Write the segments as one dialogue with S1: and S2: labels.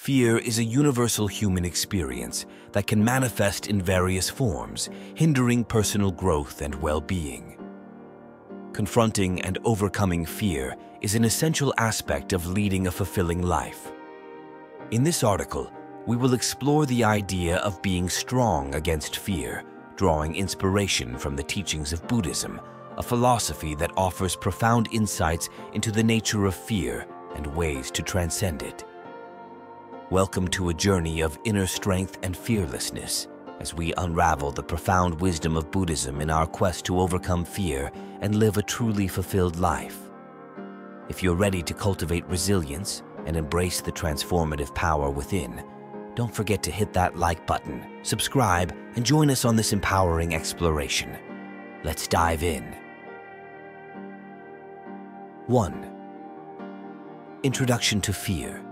S1: Fear is a universal human experience that can manifest in various forms, hindering personal growth and well-being. Confronting and overcoming fear is an essential aspect of leading a fulfilling life. In this article, we will explore the idea of being strong against fear, drawing inspiration from the teachings of Buddhism, a philosophy that offers profound insights into the nature of fear and ways to transcend it. Welcome to a journey of inner strength and fearlessness as we unravel the profound wisdom of Buddhism in our quest to overcome fear and live a truly fulfilled life. If you're ready to cultivate resilience and embrace the transformative power within, don't forget to hit that like button, subscribe, and join us on this empowering exploration. Let's dive in. 1. Introduction to Fear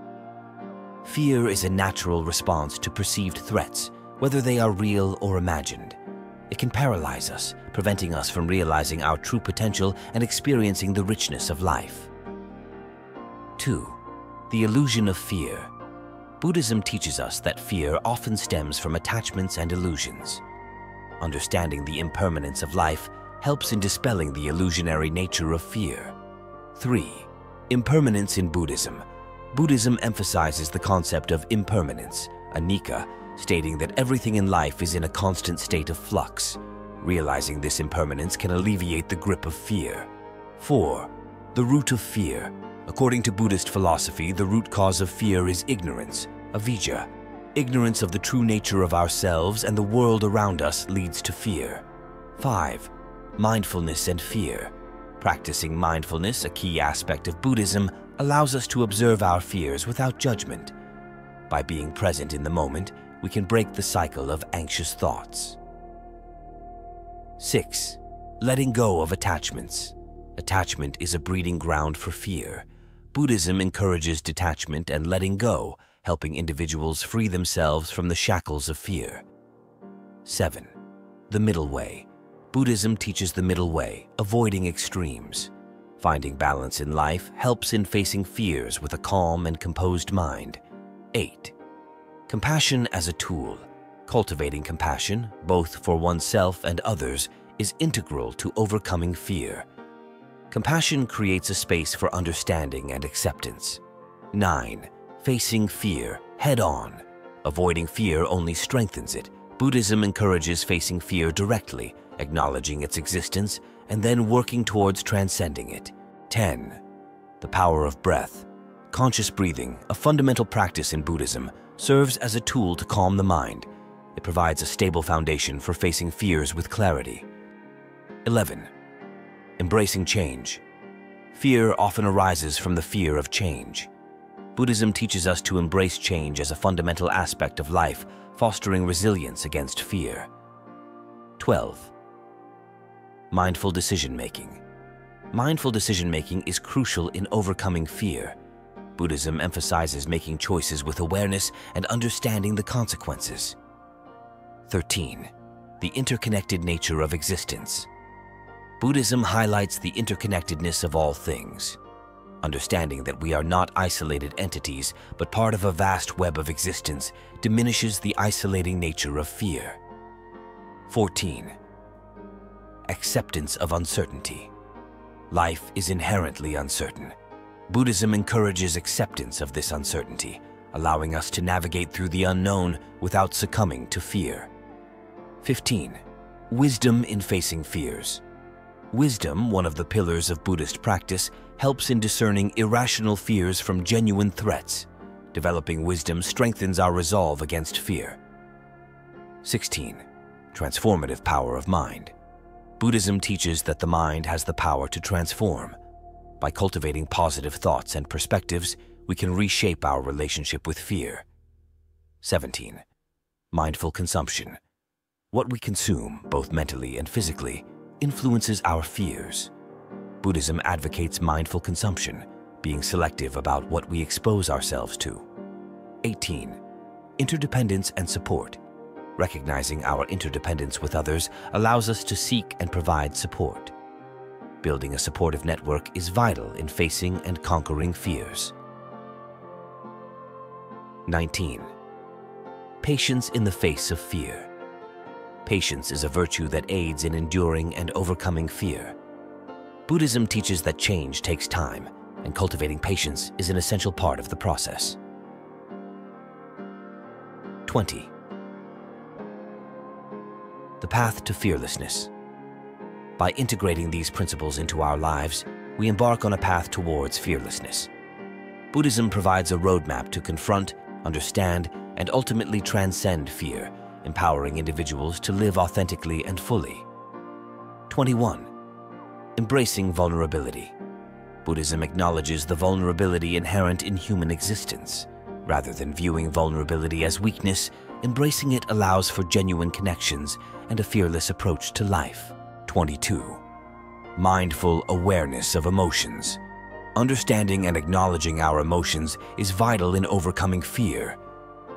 S1: Fear is a natural response to perceived threats, whether they are real or imagined. It can paralyze us, preventing us from realizing our true potential and experiencing the richness of life. 2. The illusion of fear. Buddhism teaches us that fear often stems from attachments and illusions. Understanding the impermanence of life helps in dispelling the illusionary nature of fear. 3. Impermanence in Buddhism Buddhism emphasizes the concept of impermanence, anicca, stating that everything in life is in a constant state of flux. Realizing this impermanence can alleviate the grip of fear. 4. The root of fear. According to Buddhist philosophy, the root cause of fear is ignorance, avijja. Ignorance of the true nature of ourselves and the world around us leads to fear. 5. Mindfulness and fear. Practicing mindfulness, a key aspect of Buddhism, allows us to observe our fears without judgment. By being present in the moment, we can break the cycle of anxious thoughts. 6. Letting go of attachments. Attachment is a breeding ground for fear. Buddhism encourages detachment and letting go, helping individuals free themselves from the shackles of fear. 7. The Middle Way. Buddhism teaches the middle way, avoiding extremes. Finding balance in life helps in facing fears with a calm and composed mind. 8. Compassion as a tool. Cultivating compassion, both for oneself and others, is integral to overcoming fear. Compassion creates a space for understanding and acceptance. 9. Facing fear head on. Avoiding fear only strengthens it. Buddhism encourages facing fear directly, acknowledging its existence, and then working towards transcending it. 10. The power of breath. Conscious breathing, a fundamental practice in Buddhism, serves as a tool to calm the mind. It provides a stable foundation for facing fears with clarity. 11. Embracing change. Fear often arises from the fear of change. Buddhism teaches us to embrace change as a fundamental aspect of life, fostering resilience against fear. 12. Mindful decision-making. Mindful decision-making is crucial in overcoming fear. Buddhism emphasizes making choices with awareness and understanding the consequences. 13. The interconnected nature of existence. Buddhism highlights the interconnectedness of all things. Understanding that we are not isolated entities, but part of a vast web of existence, diminishes the isolating nature of fear. 14 acceptance of uncertainty. Life is inherently uncertain. Buddhism encourages acceptance of this uncertainty, allowing us to navigate through the unknown without succumbing to fear. 15. Wisdom in facing fears. Wisdom, one of the pillars of Buddhist practice, helps in discerning irrational fears from genuine threats. Developing wisdom strengthens our resolve against fear. 16. Transformative power of mind. Buddhism teaches that the mind has the power to transform. By cultivating positive thoughts and perspectives, we can reshape our relationship with fear. 17. Mindful consumption. What we consume, both mentally and physically, influences our fears. Buddhism advocates mindful consumption, being selective about what we expose ourselves to. 18. Interdependence and support. Recognizing our interdependence with others allows us to seek and provide support. Building a supportive network is vital in facing and conquering fears. 19. Patience in the face of fear. Patience is a virtue that aids in enduring and overcoming fear. Buddhism teaches that change takes time, and cultivating patience is an essential part of the process. 20. The path to fearlessness. By integrating these principles into our lives, we embark on a path towards fearlessness. Buddhism provides a roadmap to confront, understand, and ultimately transcend fear, empowering individuals to live authentically and fully. 21. Embracing vulnerability. Buddhism acknowledges the vulnerability inherent in human existence. Rather than viewing vulnerability as weakness, embracing it allows for genuine connections and a fearless approach to life. 22. Mindful awareness of emotions. Understanding and acknowledging our emotions is vital in overcoming fear.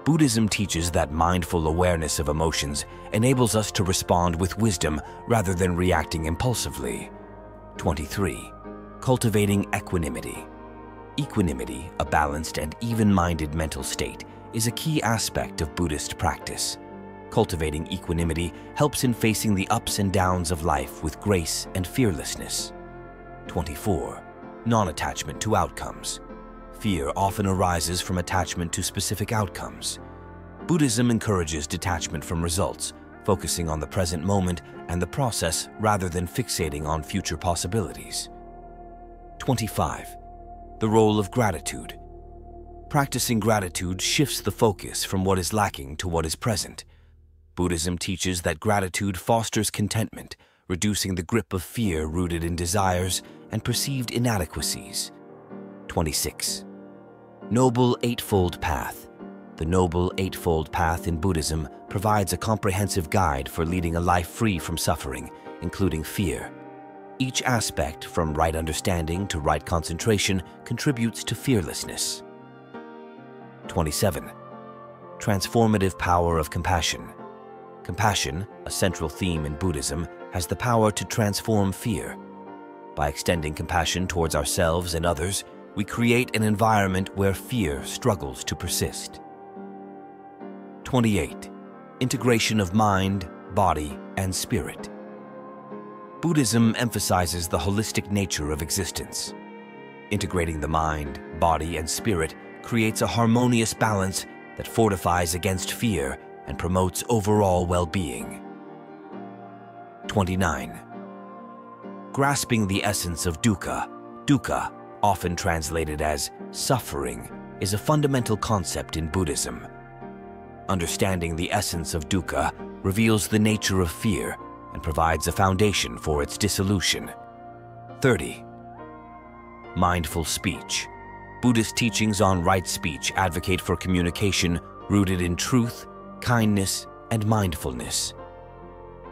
S1: Buddhism teaches that mindful awareness of emotions enables us to respond with wisdom rather than reacting impulsively. 23. Cultivating equanimity. Equanimity, a balanced and even-minded mental state, is a key aspect of Buddhist practice. Cultivating equanimity helps in facing the ups and downs of life with grace and fearlessness. 24. Non-attachment to outcomes. Fear often arises from attachment to specific outcomes. Buddhism encourages detachment from results, focusing on the present moment and the process rather than fixating on future possibilities. 25. The role of gratitude. Practicing gratitude shifts the focus from what is lacking to what is present. Buddhism teaches that gratitude fosters contentment, reducing the grip of fear rooted in desires and perceived inadequacies. 26. Noble Eightfold Path. The Noble Eightfold Path in Buddhism provides a comprehensive guide for leading a life free from suffering, including fear. Each aspect, from right understanding to right concentration, contributes to fearlessness. 27. Transformative power of compassion. Compassion, a central theme in Buddhism, has the power to transform fear. By extending compassion towards ourselves and others, we create an environment where fear struggles to persist. 28. Integration of mind, body, and spirit. Buddhism emphasizes the holistic nature of existence. Integrating the mind, body, and spirit creates a harmonious balance that fortifies against fear and promotes overall well-being. 29. Grasping the essence of dukkha. Dukkha, often translated as suffering, is a fundamental concept in Buddhism. Understanding the essence of dukkha reveals the nature of fear and provides a foundation for its dissolution. 30. Mindful speech. Buddhist teachings on right speech advocate for communication rooted in truth, kindness, and mindfulness.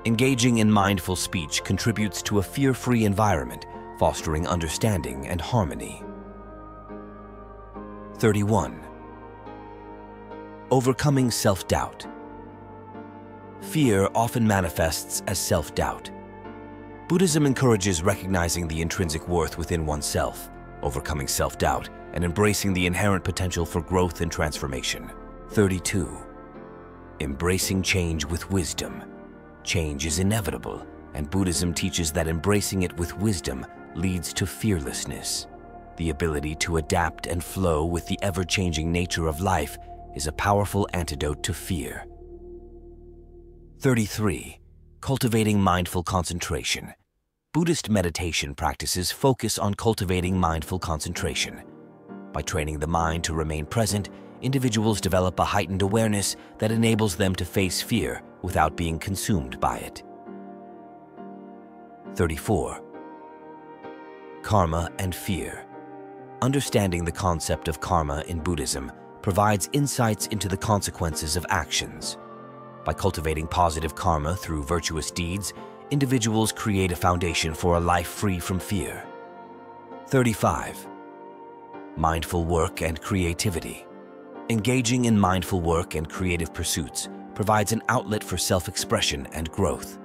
S1: Engaging in mindful speech contributes to a fear-free environment, fostering understanding and harmony. 31. Overcoming self-doubt. Fear often manifests as self-doubt. Buddhism encourages recognizing the intrinsic worth within oneself, overcoming self-doubt, and embracing the inherent potential for growth and transformation. 32. Embracing change with wisdom. Change is inevitable, and Buddhism teaches that embracing it with wisdom leads to fearlessness. The ability to adapt and flow with the ever-changing nature of life is a powerful antidote to fear. 33. Cultivating mindful concentration. Buddhist meditation practices focus on cultivating mindful concentration. By training the mind to remain present, individuals develop a heightened awareness that enables them to face fear without being consumed by it. 34. Karma and Fear Understanding the concept of karma in Buddhism provides insights into the consequences of actions. By cultivating positive karma through virtuous deeds, individuals create a foundation for a life free from fear. 35. Mindful work and creativity. Engaging in mindful work and creative pursuits provides an outlet for self-expression and growth.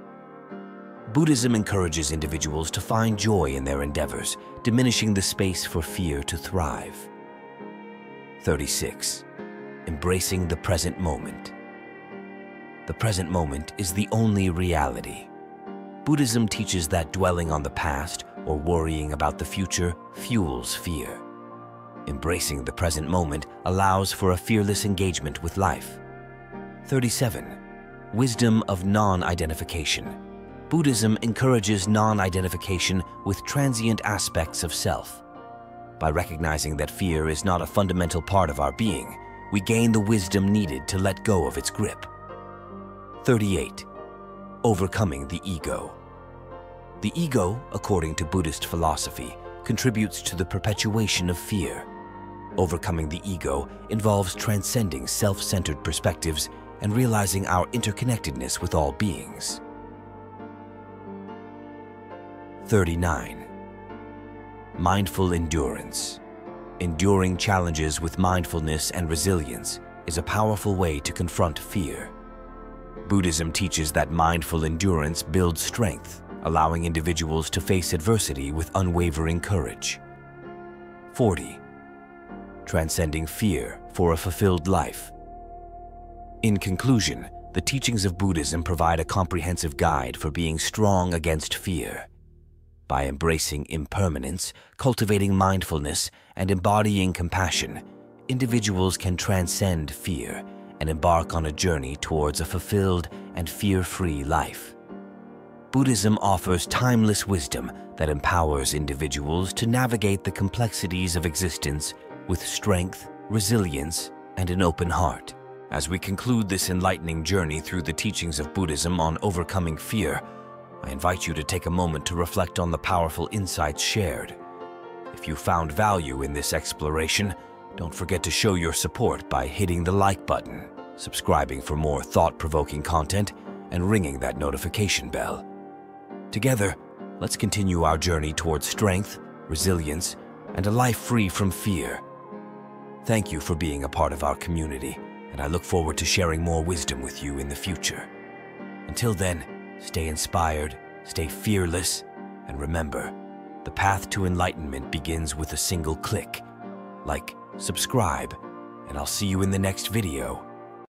S1: Buddhism encourages individuals to find joy in their endeavors, diminishing the space for fear to thrive. 36. embracing the present moment. The present moment is the only reality. Buddhism teaches that dwelling on the past or worrying about the future fuels fear. Embracing the present moment allows for a fearless engagement with life. 37. Wisdom of non-identification. Buddhism encourages non-identification with transient aspects of self. By recognizing that fear is not a fundamental part of our being, we gain the wisdom needed to let go of its grip. 38. Overcoming the ego. The ego, according to Buddhist philosophy, contributes to the perpetuation of fear. Overcoming the ego involves transcending self-centered perspectives and realizing our interconnectedness with all beings. 39. Mindful endurance. Enduring challenges with mindfulness and resilience is a powerful way to confront fear. Buddhism teaches that mindful endurance builds strength, allowing individuals to face adversity with unwavering courage. 40. Transcending fear for a fulfilled life. In conclusion, the teachings of Buddhism provide a comprehensive guide for being strong against fear. By embracing impermanence, cultivating mindfulness, and embodying compassion, individuals can transcend fear and embark on a journey towards a fulfilled and fear-free life. Buddhism offers timeless wisdom that empowers individuals to navigate the complexities of existence with strength, resilience, and an open heart. As we conclude this enlightening journey through the teachings of Buddhism on overcoming fear, I invite you to take a moment to reflect on the powerful insights shared. If you found value in this exploration, don't forget to show your support by hitting the like button, subscribing for more thought-provoking content, and ringing that notification bell. Together, let's continue our journey towards strength, resilience, and a life free from fear. Thank you for being a part of our community and I look forward to sharing more wisdom with you in the future. Until then, stay inspired, stay fearless, and remember, the path to enlightenment begins with a single click. Like, subscribe, and I'll see you in the next video.